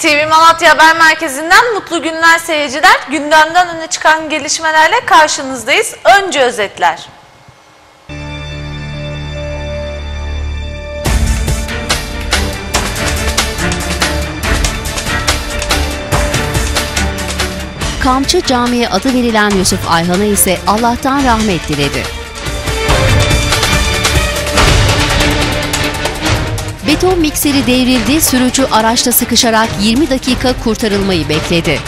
TV Malatya Haber Merkezi'nden mutlu günler seyirciler. Gündemden öne çıkan gelişmelerle karşınızdayız. Önce özetler. Kamçı Camii adı verilen Yusuf Ayhan'a ise Allah'tan rahmet diledi. Beton mikseri devrildi, sürücü araçta sıkışarak 20 dakika kurtarılmayı bekledi.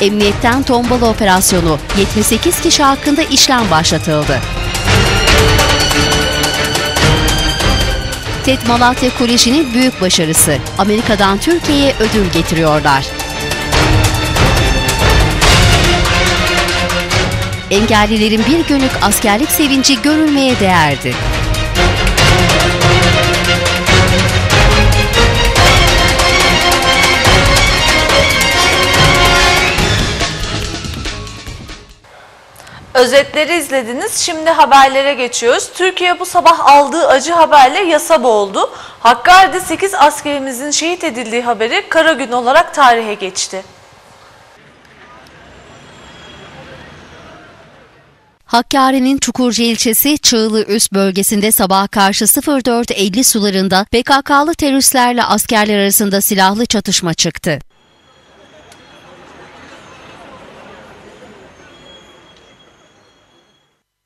Emniyetten tombala operasyonu 78 kişi hakkında işlem başlatıldı. TED Malatya Koleji'nin büyük başarısı. Amerika'dan Türkiye'ye ödül getiriyorlar. Engellilerin bir günlük askerlik sevinci görülmeye değerdi. Özetleri izlediniz. Şimdi haberlere geçiyoruz. Türkiye bu sabah aldığı acı haberle yasa boğuldu. Hakkari'de 8 askerimizin şehit edildiği haberi kara gün olarak tarihe geçti. Hakkari'nin Çukurca ilçesi Çığlı Üst bölgesinde sabah karşı 04.50 sularında PKK'lı teröristlerle askerler arasında silahlı çatışma çıktı.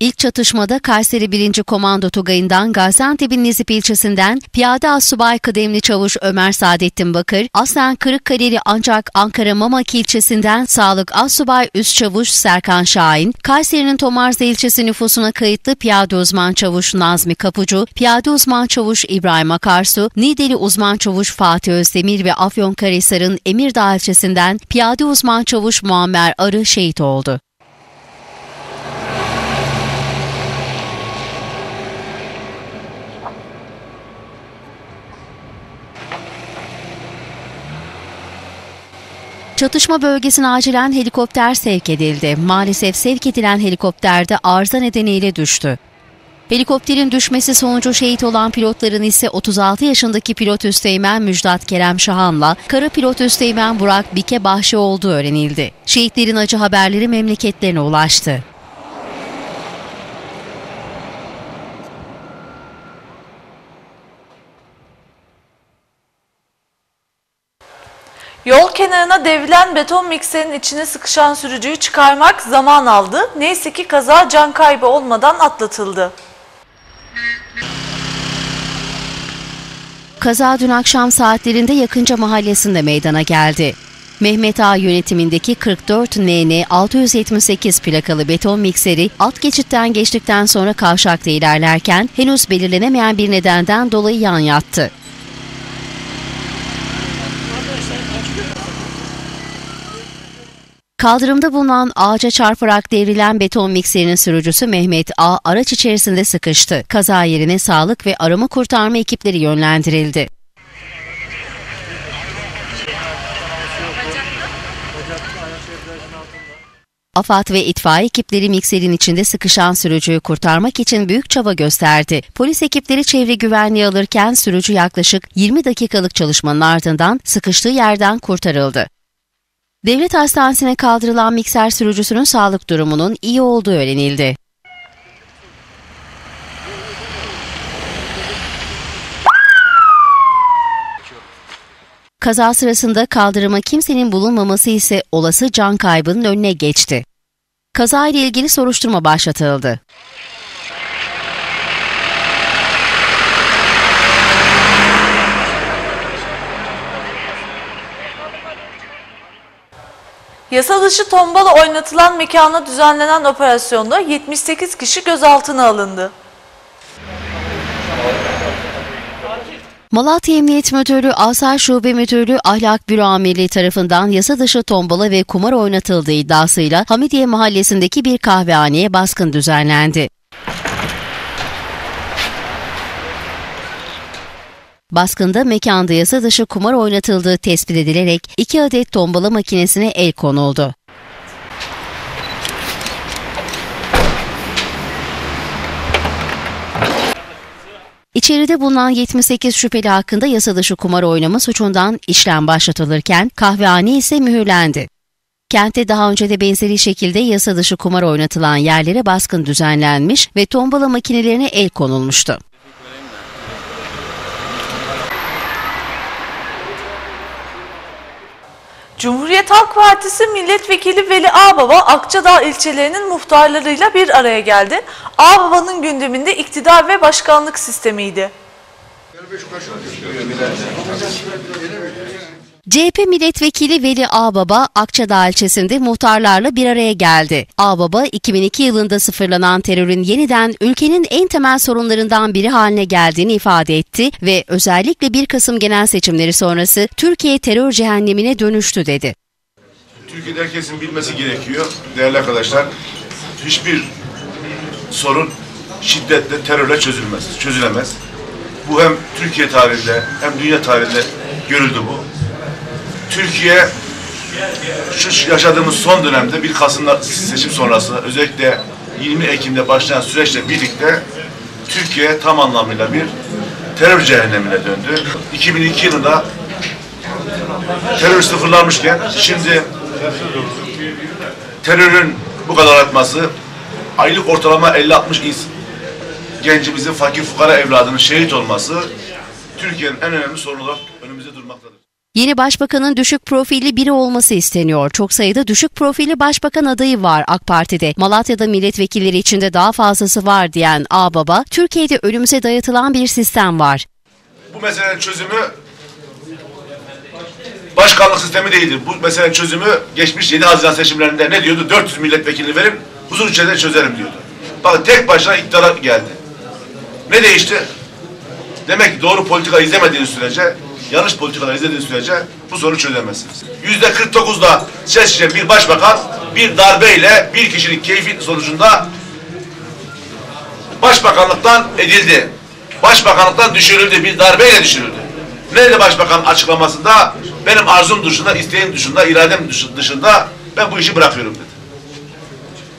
İlk çatışmada Kayseri 1. Komando Tugayı'ndan Gaziantep'in Nizip ilçesinden Piyade Assubay Kıdemli Çavuş Ömer Saadettin Bakır, aslen Kırıkkaleli ancak Ankara Mamak ilçesinden Sağlık Assubay Üst Çavuş Serkan Şahin, Kayseri'nin Tomarza ilçesi nüfusuna kayıtlı Piyade Uzman Çavuş Nazmi Kapucu, Piyade Uzman Çavuş İbrahim Akarsu, Nideli Uzman Çavuş Fatih Özdemir ve Afyonkarahisar'ın Emirdağ ilçesinden Piyade Uzman Çavuş Muammer Arı şehit oldu. Çatışma bölgesine acilen helikopter sevk edildi. Maalesef sevk edilen helikopterde arıza nedeniyle düştü. Helikopterin düşmesi sonucu şehit olan pilotların ise 36 yaşındaki pilot Üsteğmen Müjdat Kerem Şahan'la kara pilot Üsteğmen Burak Bike Bahşi olduğu öğrenildi. Şehitlerin acı haberleri memleketlerine ulaştı. Yol kenarına devrilen beton mikserin içine sıkışan sürücüyü çıkarmak zaman aldı. Neyse ki kaza can kaybı olmadan atlatıldı. Kaza dün akşam saatlerinde Yakınca mahallesinde meydana geldi. Mehmet Ağa yönetimindeki 44 NN 678 plakalı beton mikseri alt geçitten geçtikten sonra kavşakta ilerlerken henüz belirlenemeyen bir nedenden dolayı yan yattı. Kaldırımda bulunan ağaca çarparak devrilen beton mikserinin sürücüsü Mehmet A. araç içerisinde sıkıştı. Kaza yerine sağlık ve arama kurtarma ekipleri yönlendirildi. AFAD ve itfaiye ekipleri mikserin içinde sıkışan sürücüyü kurtarmak için büyük çaba gösterdi. Polis ekipleri çevre güvenliği alırken sürücü yaklaşık 20 dakikalık çalışmanın ardından sıkıştığı yerden kurtarıldı. Devlet hastanesine kaldırılan mikser sürücüsünün sağlık durumunun iyi olduğu öğrenildi. Kaza sırasında kaldırıma kimsenin bulunmaması ise olası can kaybının önüne geçti. Kaza ile ilgili soruşturma başlatıldı. Yasa dışı tombala oynatılan mekana düzenlenen operasyonda 78 kişi gözaltına alındı. Malatya Emniyet Müdürlüğü Asay Şube Müdürlüğü Ahlak Büro Amirliği tarafından yasa dışı tombala ve kumar oynatıldığı iddiasıyla Hamidiye Mahallesi'ndeki bir kahvehaneye baskın düzenlendi. Baskında mekanda yasa dışı kumar oynatıldığı tespit edilerek iki adet tombala makinesine el konuldu. İçeride bulunan 78 şüpheli hakkında yasa dışı kumar oynama suçundan işlem başlatılırken kahvehane ise mühürlendi. Kentte daha önce de benzeri şekilde yasa dışı kumar oynatılan yerlere baskın düzenlenmiş ve tombala makinelerine el konulmuştu. Cumhuriyet Halk Partisi Milletvekili Veli Ağbaba Akçadağ ilçelerinin muhtarlarıyla bir araya geldi. Ağbaba'nın gündeminde iktidar ve başkanlık sistemiydi. CHP milletvekili Veli Ağbaba, Akçadağ ilçesinde muhtarlarla bir araya geldi. Ağbaba, 2002 yılında sıfırlanan terörün yeniden ülkenin en temel sorunlarından biri haline geldiğini ifade etti ve özellikle 1 Kasım genel seçimleri sonrası Türkiye terör cehennemine dönüştü dedi. Türkiye'de herkesin bilmesi gerekiyor değerli arkadaşlar. Hiçbir sorun şiddetle, terörle çözülmez, çözülemez. Bu hem Türkiye tarihinde hem dünya tarihinde görüldü bu. Türkiye şu yaşadığımız son dönemde 1 Kasım seçim sonrası özellikle 20 Ekim'de başlayan süreçle birlikte Türkiye tam anlamıyla bir terör cehennemine döndü. 2002 yılında terör sıfırlanmışken şimdi terörün bu kadar artması aylık ortalama 50-60 ins gencimizin fakir fukara evladının şehit olması Türkiye'nin en önemli sorunu olarak önümüzde durmaktadır. Yeni başbakanın düşük profilli biri olması isteniyor. Çok sayıda düşük profilli başbakan adayı var AK Parti'de. Malatya'da milletvekilleri içinde daha fazlası var diyen Ağbaba, Türkiye'de önümüze dayatılan bir sistem var. Bu meselenin çözümü başkanlık sistemi değildir. Bu meselenin çözümü geçmiş 7 Haziran seçimlerinde ne diyordu? 400 milletvekilini verin, huzur içinde çözerim diyordu. Bakın tek başına iktidara geldi. Ne değişti? Demek ki doğru politika izlemediğiniz sürece, yanlış politikalar izlediğiniz sürece bu sorunu çözemezsiniz. Yüzde 49'da seçilen bir başbakan bir darbeyle bir kişilik keyfi sonucunda başbakanlıktan edildi. Başbakanlıktan düşürüldü. Bir darbeyle düşürüldü. Nerede başbakan açıklamasında benim arzum dışında, isteğim dışında, iradem dışında ben bu işi bırakıyorum dedi.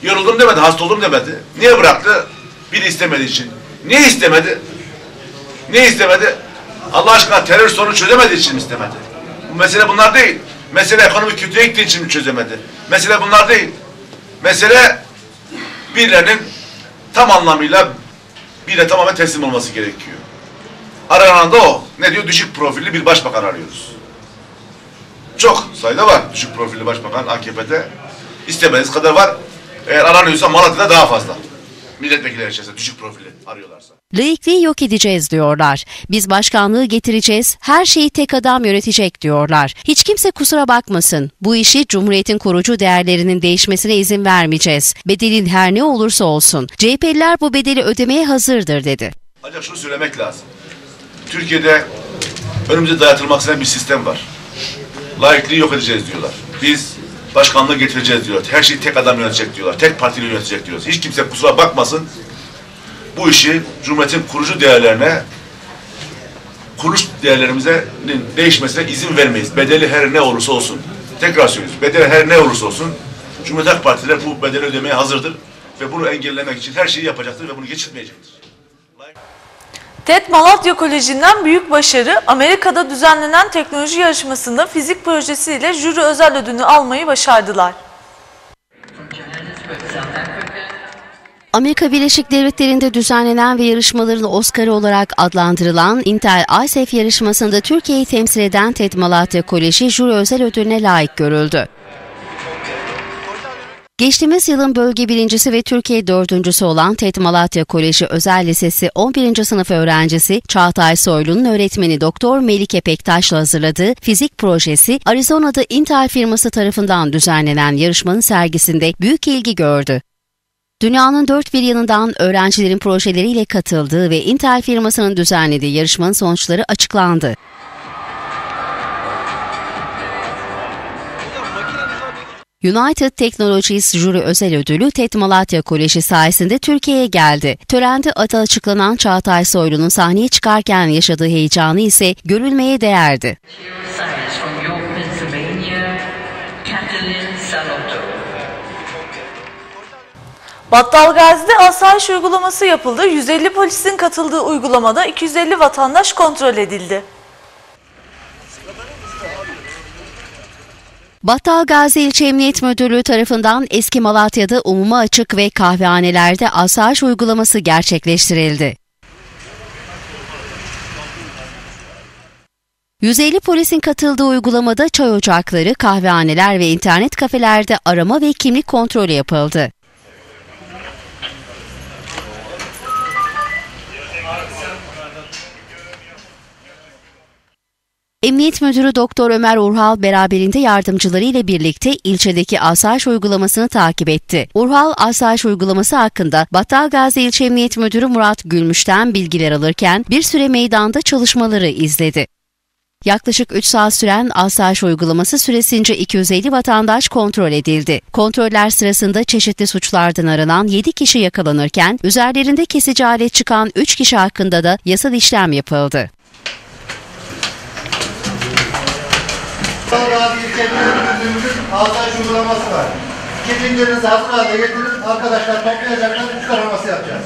Yoruldum demedi, hasta oldum demedi. Niye bıraktı? Biri istemediği için. Niye istemedi? Niye istemedi? Allah aşkına terör sorunu çözemediği için istemedi? Bu mesele bunlar değil. Mesele ekonomi kötüye gittiği için mi çözemedi? Mesele bunlar değil. Mesele birilerinin tam anlamıyla bire tamamen teslim olması gerekiyor. Aranan da o. Ne diyor? Düşük profilli bir başbakan arıyoruz. Çok sayıda var düşük profilli başbakan AKP'de. İstemediğiniz kadar var. Eğer aranıyorsa Malatya'da daha fazla. Milletvekilleri içerisinde düşük profilli arıyorlarsa. Laikliği yok edeceğiz diyorlar. Biz başkanlığı getireceğiz, her şeyi tek adam yönetecek diyorlar. Hiç kimse kusura bakmasın. Bu işi Cumhuriyet'in kurucu değerlerinin değişmesine izin vermeyeceğiz. Bedelin her ne olursa olsun. CHP'liler bu bedeli ödemeye hazırdır dedi. Ancak şunu söylemek lazım. Türkiye'de önümüze dayatılmak istenen bir sistem var. Laikliği yok edeceğiz diyorlar. Biz başkanlığı getireceğiz diyorlar. Her şeyi tek adam yönetecek diyorlar. Tek partiyle yönetecek diyoruz. Hiç kimse kusura bakmasın. Bu işi Cumhuriyet'in kurucu değerlerine kuruluş değerlerimize değişmesine izin vermeyiz. Bedeli her ne olursa olsun. Tekrar söylüyoruz. Bedeli her ne olursa olsun Cumhuriyet Halk Partileri bu bedeli ödemeye hazırdır ve bunu engellemek için her şeyi yapacaktır ve bunu geçirmeyecektir. TED Malatya Koleji'nden büyük başarı Amerika'da düzenlenen teknoloji yarışmasında fizik projesiyle jüri özel ödülünü almayı başardılar. Amerika Birleşik Devletleri'nde düzenlenen ve yarışmaların Oscar'ı olarak adlandırılan Intel ISEF yarışmasında Türkiye'yi temsil eden TED Malatya Koleji jüri özel ödülüne layık görüldü. Geçtiğimiz yılın bölge birincisi ve Türkiye dördüncüsü olan TED Malatya Koleji Özel Lisesi 11. sınıf öğrencisi Çağatay Soylu'nun öğretmeni Doktor Melike Pektaş'la hazırladığı fizik projesi Arizona'da Intel firması tarafından düzenlenen yarışmanın sergisinde büyük ilgi gördü. Dünyanın dört bir yanından öğrencilerin projeleriyle katıldığı ve Intel firmasının düzenlediği yarışmanın sonuçları açıklandı. United Technologies Jüri Özel Ödülü TED Malatya Koleji sayesinde Türkiye'ye geldi. Törende adı açıklanan Çağatay Soylu'nun sahneye çıkarken yaşadığı heyecanı ise görülmeye değerdi. Science from York, Pennsylvania, Kathleen Salotto. Battal Gazi'de asayiş uygulaması yapıldı. 150 polisin katıldığı uygulamada 250 vatandaş kontrol edildi. Battal Gazi İlçe Emniyet Müdürlüğü tarafından eski Malatya'da umuma açık ve kahvehanelerde asayiş uygulaması gerçekleştirildi. 150 polisin katıldığı uygulamada çay ocakları, kahvehaneler ve internet kafelerde arama ve kimlik kontrolü yapıldı. Emniyet Müdürü Doktor Ömer Urhal beraberinde yardımcıları ile birlikte ilçedeki asayiş uygulamasını takip etti. Urhal asayiş uygulaması hakkında Battal Gazi İlçe Emniyet Müdürü Murat Gülmüş'ten bilgiler alırken bir süre meydanda çalışmaları izledi. Yaklaşık 3 saat süren asayiş uygulaması süresince 250 vatandaş kontrol edildi. Kontroller sırasında çeşitli suçlardan aranan 7 kişi yakalanırken üzerlerinde kesici alet çıkan 3 kişi hakkında da yasal işlem yapıldı. Gazi İlçe Müdürlüğümüzün asayiş uygulaması var. Kimliklerinizi hazır hale getirin. Arkadaşlar toplayacaklar. Üç araması yapacağız.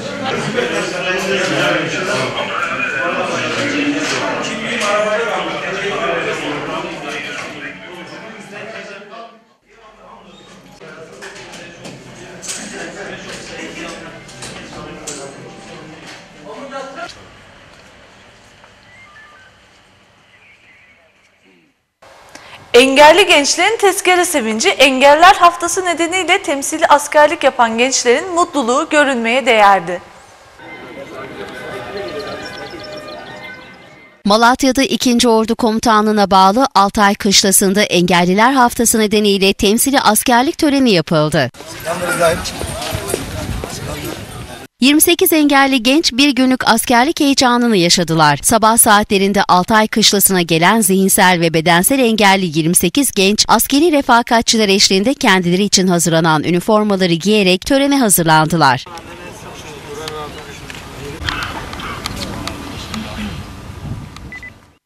Engelli gençlerin tezkere sevinci, Engeller Haftası nedeniyle temsili askerlik yapan gençlerin mutluluğu görünmeye değerdi. Malatya'da 2. Ordu Komutanlığı'na bağlı Altay Kışlası'nda Engelliler Haftası nedeniyle temsili askerlik töreni yapıldı. 28 engelli genç bir günlük askerlik heyecanını yaşadılar. Sabah saatlerinde Altay Kışlası'na gelen zihinsel ve bedensel engelli 28 genç askeri refakatçiler eşliğinde kendileri için hazırlanan üniformaları giyerek törene hazırlandılar.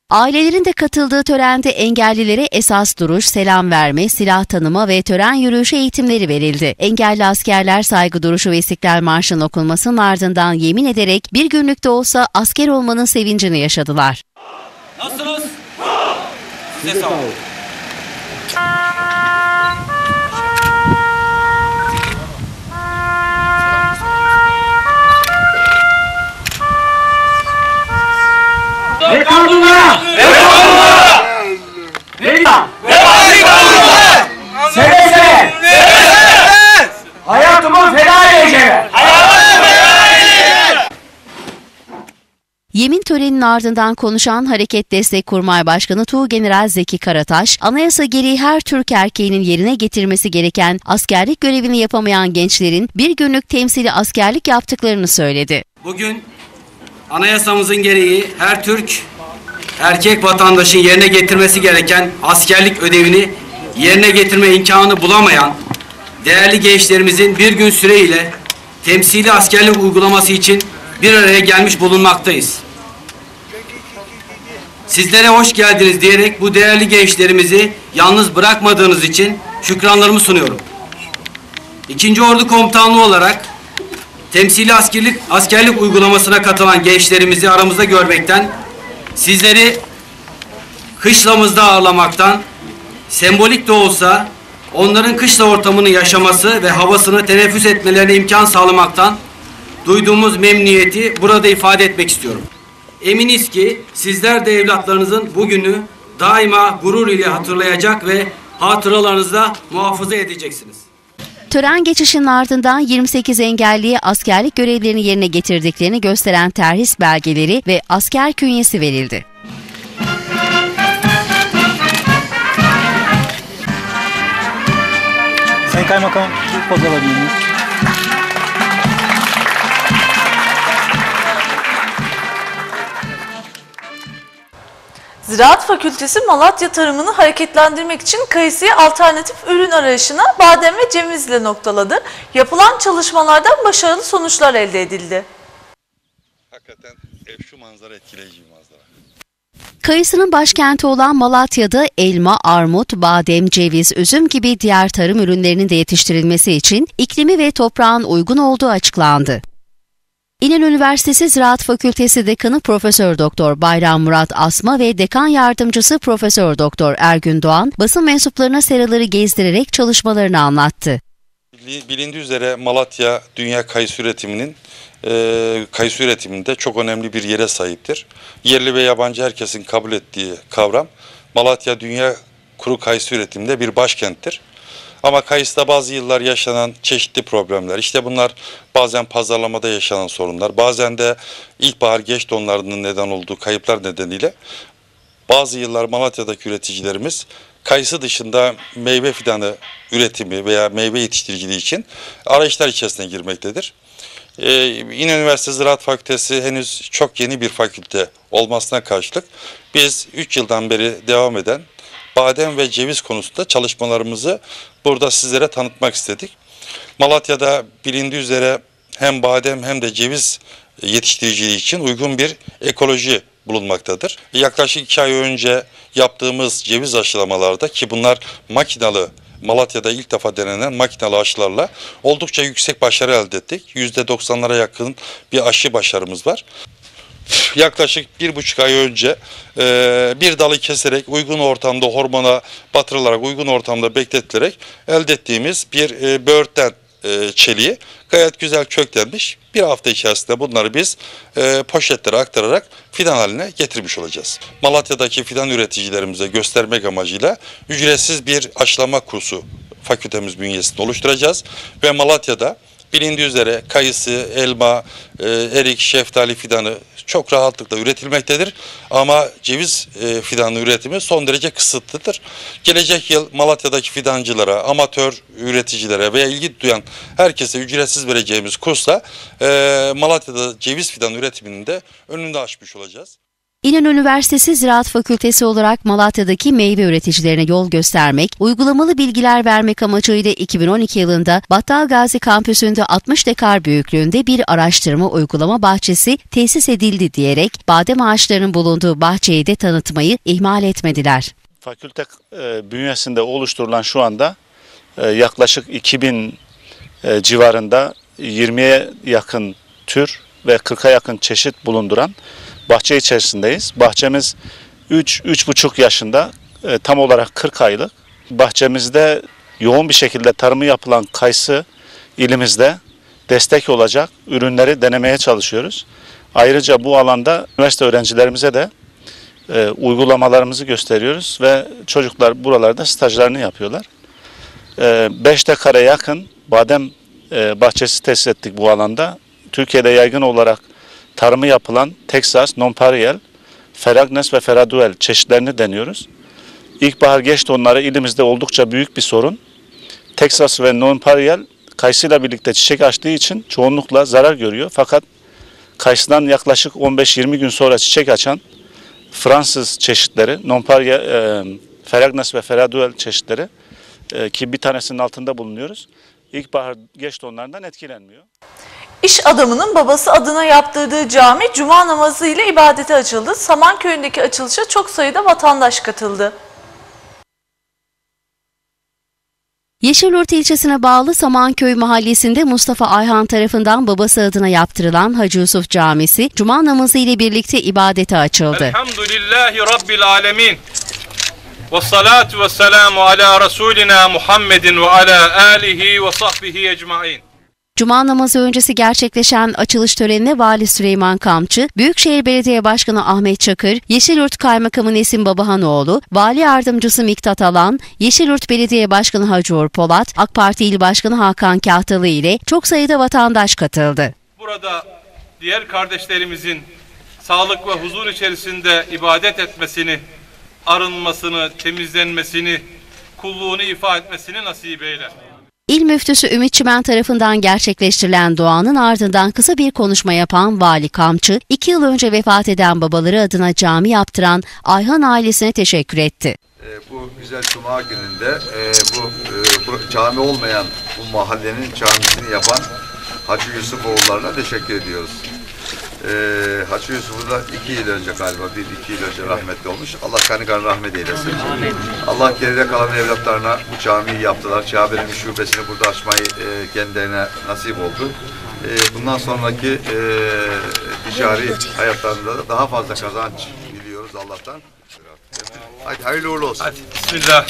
Ailelerin de katıldığı törende engellilere esas duruş, selam verme, silah tanıma ve tören yürüyüşü eğitimleri verildi. Engelli askerler saygı duruşu ve İstiklal Marşı'nın okunmasının ardından yemin ederek bir günlükte olsa asker olmanın sevincini yaşadılar. Nasılsınız? Size sağ olun. Ne kanuna? Ne kanuna? Ne kanuna? Seve seve. Hayatımı feda edeceğim. Yemin töreninin ardından konuşan Hareket Destek Kurmay Başkanı Tuğgeneral Zeki Karataş, anayasa gereği her Türk erkeğinin yerine getirmesi gereken askerlik görevini yapamayan gençlerin bir günlük temsili askerlik yaptıklarını söyledi. Bugün anayasamızın gereği her Türk erkek vatandaşın yerine getirmesi gereken askerlik ödevini yerine getirme imkanı bulamayan değerli gençlerimizin bir gün süreyle temsili askerlik uygulaması için bir araya gelmiş bulunmaktayız. Sizlere hoş geldiniz diyerek bu değerli gençlerimizi yalnız bırakmadığınız için şükranlarımı sunuyorum. İkinci Ordu Komutanlığı olarak temsili askerlik askerlik uygulamasına katılan gençlerimizi aramızda görmekten, sizleri kışlamızda ağırlamaktan, sembolik de olsa onların kışla ortamını yaşaması ve havasını teneffüs etmelerine imkan sağlamaktan duyduğumuz memnuniyeti burada ifade etmek istiyorum. Eminiz ki sizler de evlatlarınızın bugünü daima gurur ile hatırlayacak ve hatıralarınızda muhafaza edeceksiniz. Tören geçişinin ardından 28 engelliye askerlik görevlerini yerine getirdiklerini gösteren terhis belgeleri ve asker künyesi verildi. Sayın Kaymakam poz alabilir miyiz? Ziraat Fakültesi Malatya tarımını hareketlendirmek için kayısıya alternatif ürün arayışına badem ve cevizle noktaladı. Yapılan çalışmalardan başarılı sonuçlar elde edildi. Hakikaten ev şu manzara etkileyici bir manzara. Kayısının başkenti olan Malatya'da elma, armut, badem, ceviz, üzüm gibi diğer tarım ürünlerinin de yetiştirilmesi için iklimi ve toprağın uygun olduğu açıklandı. İnönü Üniversitesi Ziraat Fakültesi Dekanı Profesör Doktor Bayram Murat Asma ve Dekan Yardımcısı Profesör Doktor Ergün Doğan basın mensuplarına seraları gezdirerek çalışmalarını anlattı. Bili- Bilindiği üzere Malatya dünya kayısı üretiminin e, kayısı üretiminde çok önemli bir yere sahiptir. Yerli ve yabancı herkesin kabul ettiği kavram Malatya dünya kuru kayısı üretiminde bir başkenttir. Ama kayısıda bazı yıllar yaşanan çeşitli problemler, işte bunlar bazen pazarlamada yaşanan sorunlar, bazen de ilkbahar geç donlarının neden olduğu kayıplar nedeniyle bazı yıllar Malatya'daki üreticilerimiz kayısı dışında meyve fidanı üretimi veya meyve yetiştiriciliği için arayışlar içerisine girmektedir. Ee, İnönü Üniversitesi Ziraat Fakültesi henüz çok yeni bir fakülte olmasına karşılık biz 3 yıldan beri devam eden badem ve ceviz konusunda çalışmalarımızı burada sizlere tanıtmak istedik. Malatya'da bilindiği üzere hem badem hem de ceviz yetiştiriciliği için uygun bir ekoloji bulunmaktadır. Yaklaşık iki ay önce yaptığımız ceviz aşılamalarda ki bunlar makinalı Malatya'da ilk defa denenen makinalı aşılarla oldukça yüksek başarı elde ettik. %90'lara yakın bir aşı başarımız var yaklaşık bir buçuk ay önce e, bir dalı keserek uygun ortamda hormona batırılarak uygun ortamda bekletilerek elde ettiğimiz bir e, böğürtlen e, çeliği gayet güzel köklenmiş. Bir hafta içerisinde bunları biz e, poşetlere aktararak fidan haline getirmiş olacağız. Malatya'daki fidan üreticilerimize göstermek amacıyla ücretsiz bir aşılama kursu fakültemiz bünyesinde oluşturacağız ve Malatya'da bilindiği üzere kayısı, elma, e, erik, şeftali fidanı çok rahatlıkla üretilmektedir. Ama ceviz e, fidanı üretimi son derece kısıtlıdır. Gelecek yıl Malatya'daki fidancılara, amatör üreticilere veya ilgi duyan herkese ücretsiz vereceğimiz kursla e, Malatya'da ceviz fidan üretiminin de önünde açmış olacağız. İnönü Üniversitesi Ziraat Fakültesi olarak Malatya'daki meyve üreticilerine yol göstermek, uygulamalı bilgiler vermek amacıyla 2012 yılında Battal Gazi Kampüsü'nde 60 dekar büyüklüğünde bir araştırma uygulama bahçesi tesis edildi diyerek badem ağaçlarının bulunduğu bahçeyi de tanıtmayı ihmal etmediler. Fakülte e, bünyesinde oluşturulan şu anda e, yaklaşık 2000 e, civarında 20'ye yakın tür ve 40'a yakın çeşit bulunduran bahçe içerisindeyiz. Bahçemiz 3-3,5 yaşında e, tam olarak 40 aylık. Bahçemizde yoğun bir şekilde tarımı yapılan kayısı ilimizde destek olacak ürünleri denemeye çalışıyoruz. Ayrıca bu alanda üniversite öğrencilerimize de e, uygulamalarımızı gösteriyoruz ve çocuklar buralarda stajlarını yapıyorlar. 5 dekara yakın badem e, bahçesi tesis ettik bu alanda. Türkiye'de yaygın olarak tarımı yapılan Texas, Nonpareil, Feragnes ve Feraduel çeşitlerini deniyoruz. İlkbahar geç donları ilimizde oldukça büyük bir sorun. Texas ve Nonpareil kayısıyla birlikte çiçek açtığı için çoğunlukla zarar görüyor. Fakat kayısıdan yaklaşık 15-20 gün sonra çiçek açan Fransız çeşitleri, Nonpareil, e, Feragnes ve Feraduel çeşitleri e, ki bir tanesinin altında bulunuyoruz. İlkbahar geç donlarından etkilenmiyor. İş adamının babası adına yaptırdığı cami cuma namazı ile ibadete açıldı. Samanköy'ündeki açılışa çok sayıda vatandaş katıldı. Yeşilyurt ilçesine bağlı Samanköy mahallesinde Mustafa Ayhan tarafından babası adına yaptırılan Hacı Yusuf Camisi cuma namazı ile birlikte ibadete açıldı. Elhamdülillahi Rabbil alemin. Ve salatu ve selamu ala Resulina Muhammedin ve ala alihi ve sahbihi ecmain. Cuma namazı öncesi gerçekleşen açılış törenine Vali Süleyman Kamçı, Büyükşehir Belediye Başkanı Ahmet Çakır, Yeşilyurt Kaymakamı Nesim Babahanoğlu, Vali Yardımcısı Miktat Alan, Yeşilyurt Belediye Başkanı Hacı Uğur Polat, AK Parti İl Başkanı Hakan Kahtalı ile çok sayıda vatandaş katıldı. Burada diğer kardeşlerimizin sağlık ve huzur içerisinde ibadet etmesini, arınmasını, temizlenmesini, kulluğunu ifa etmesini nasip eyle. İl müftüsü Ümit Çimen tarafından gerçekleştirilen duanın ardından kısa bir konuşma yapan Vali Kamçı, iki yıl önce vefat eden babaları adına cami yaptıran Ayhan ailesine teşekkür etti. E, bu güzel cuma gününde e, bu, e, bu cami olmayan bu mahallenin camisini yapan Hacı Yusuf oğullarına teşekkür ediyoruz. Ee, Hacı Yusuf'u da iki yıl önce galiba, bir iki yıl önce rahmetli olmuş. Allah kanı kanı rahmet eylesin. Allah geride kalan evlatlarına bu camiyi yaptılar. Kabe'nin şubesini burada açmayı e, kendilerine nasip oldu. E, bundan sonraki e, ticari hayatlarında da daha fazla kazanç diliyoruz Allah'tan. Hadi hayırlı uğurlu olsun. Hadi bismillah.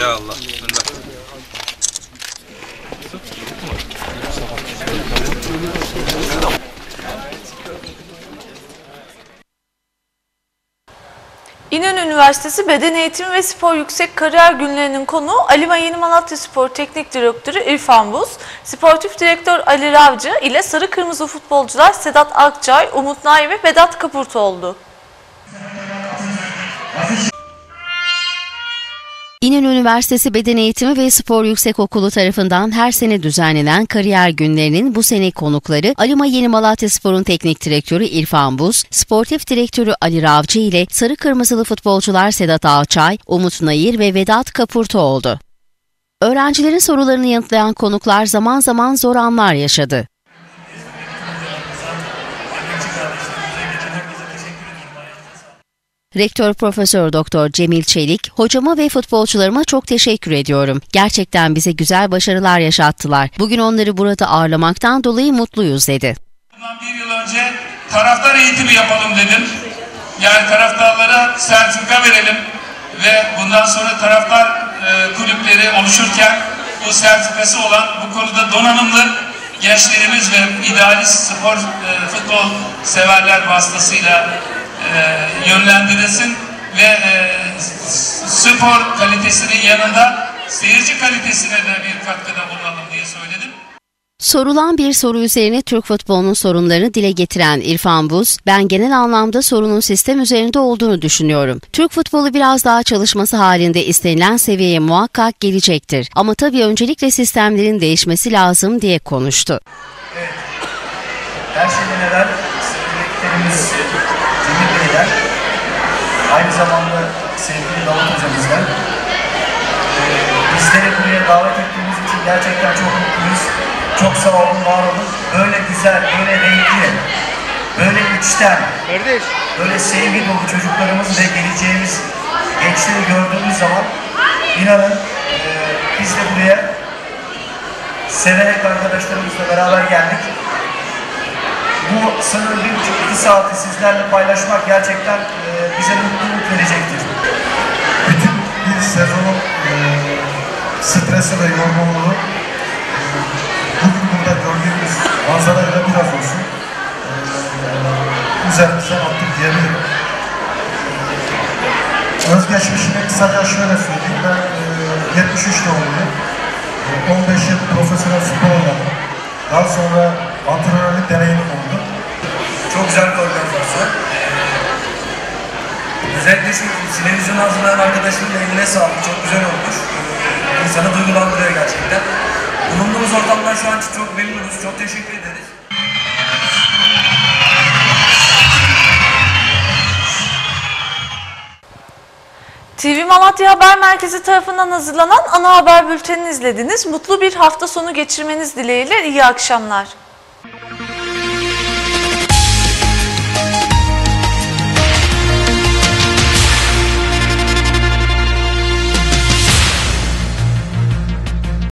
Ya Allah. Bismillah. İnönü Üniversitesi Beden Eğitimi ve Spor Yüksek Kariyer Günlerinin konuğu Aliva Yeni Malatya Spor Teknik Direktörü İrfan Buz, Sportif Direktör Ali Ravcı ile sarı kırmızı futbolcular Sedat Akçay, Umut Nay ve Vedat Kapurt oldu. İnönü Üniversitesi Beden Eğitimi ve Spor Yüksekokulu tarafından her sene düzenlenen kariyer günlerinin bu sene konukları Alima Yeni Malatya Spor'un teknik direktörü İrfan Buz, sportif direktörü Ali Ravcı ile sarı kırmızılı futbolcular Sedat Ağçay, Umut Nayır ve Vedat Kapurtu oldu. Öğrencilerin sorularını yanıtlayan konuklar zaman zaman zor anlar yaşadı. Rektör Profesör Doktor Cemil Çelik, hocama ve futbolcularıma çok teşekkür ediyorum. Gerçekten bize güzel başarılar yaşattılar. Bugün onları burada ağırlamaktan dolayı mutluyuz dedi. Bundan bir yıl önce taraftar eğitimi yapalım dedim. Yani taraftarlara sertifika verelim ve bundan sonra taraftar e, kulüpleri oluşurken bu sertifikası olan bu konuda donanımlı gençlerimiz ve idealist spor, e, futbol severler vasıtasıyla e, yönlendirilsin ve e, spor kalitesinin yanında seyirci kalitesine de bir katkıda bulunalım diye söyledim. Sorulan bir soru üzerine Türk futbolunun sorunlarını dile getiren İrfan Buz, ben genel anlamda sorunun sistem üzerinde olduğunu düşünüyorum. Türk futbolu biraz daha çalışması halinde istenilen seviyeye muhakkak gelecektir. Ama tabii öncelikle sistemlerin değişmesi lazım diye konuştu. Her şeyden Bey'den, aynı zamanda sevgili Davut Hocamızdan eee, bizleri buraya davet ettiğiniz için gerçekten çok mutluyuz. Çok sağ olun, var olun. Böyle güzel, böyle renkli, böyle içten, böyle sevgi dolu çocuklarımız ve geleceğimiz gençleri gördüğümüz zaman inanın eee, biz de buraya severek arkadaşlarımızla beraber geldik bu sınır bir buçuk iki saati sizlerle paylaşmak gerçekten e, bize mutluluk verecektir. Bütün bir sezonun e, stresi ve yorgunluğu e, bugün burada gördüğümüz manzarayla biraz olsun e, üzerimizden attık diyebilirim. E, Özgeçmişini kısaca şöyle söyleyeyim. Ben e, 73 doğumluyum. E, 15 yıl profesyonel spor oynadım. Daha sonra antrenörlük deneyimim oldu. Çok güzel bir organizasyon. Özellikle şu televizyon hazırlayan arkadaşımın da eline sağlık. Çok güzel olmuş. Ee, İnsanı duygulandırıyor gerçekten. Bulunduğumuz ortamdan şu an çok memnunuz. Çok teşekkür ederiz. TV Malatya Haber Merkezi tarafından hazırlanan ana haber bültenini izlediniz. Mutlu bir hafta sonu geçirmeniz dileğiyle iyi akşamlar.